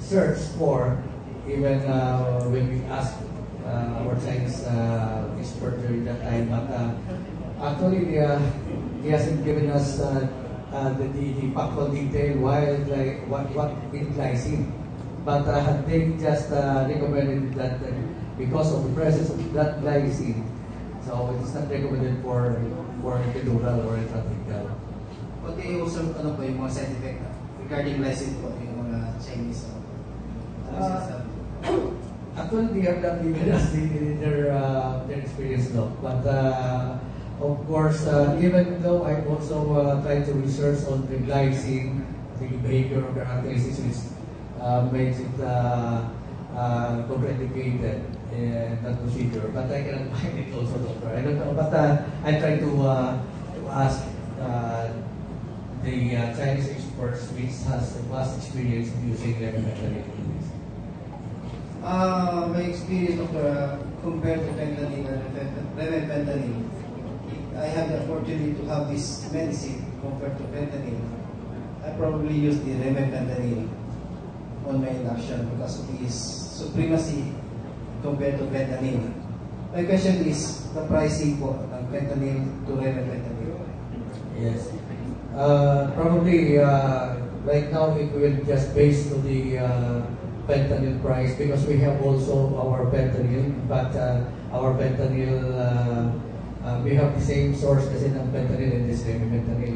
search for, even uh, when we ask uh, our Chinese uh, expert during that time. But uh, actually, uh, he hasn't given us uh, uh, the, the, the factual detail why, like, what, what it lies in. But uh, they just uh, recommended that uh, because of the presence of that glycine, so it's not recommended for for epidural or intrathecal. Pati also, ano po, yung mga side effect regarding glycine po, yung mga Chinese. ano, ano Ah. sinasabi? Actually, they have not given us the, their, uh, their experience though. But uh, of course, uh, even though I also uh, tried to research on the glycine, the behavior of characteristics, which uh, makes it uh, uh, contraindicated in that procedure. But I cannot find it also, doctor. I don't know. But uh, I try to, uh, to ask uh, the uh, Chinese experts which has the vast experience using levomethaline. Ah, my experience of uh, compared to fentanyl and remifentanil, I have the opportunity to have this medicine compared to fentanyl. I probably use the remifentanil on my induction because of its supremacy compared to fentanyl. My question is the pricing po ng fentanyl to remifentanil. Yes. Uh, probably uh, right now it will just base to the uh, fentanyl price because we have also our fentanyl, but uh, our fentanyl uh, uh, we have the same source kasi ng fentanyl and this remifentanil.